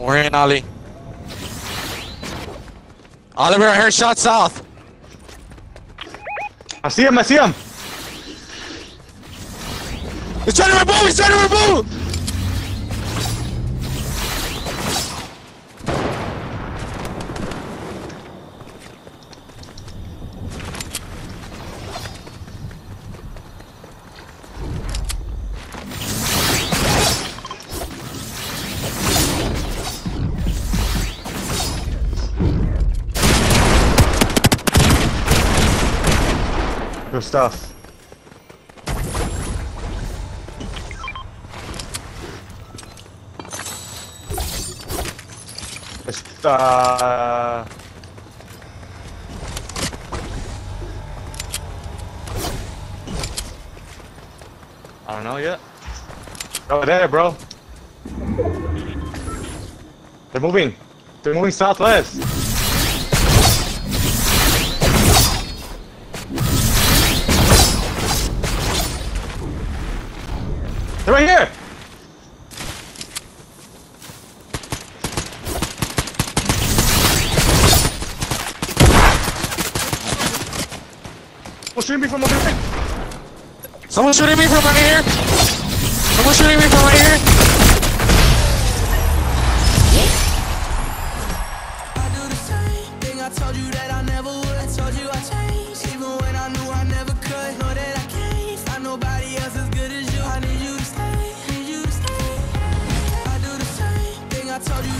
in Ollie. Oliver, I heard shot south. I see him, I see him! He's trying to remove, he's trying to remove! Good stuff. It's, uh... I don't know yet. Over there, bro. They're moving. They're moving southwest. They're right here! Someone's shooting me from over here! Someone's shooting me from under here! Someone's shooting me from under here! I told you that I never would. I told you I 超级。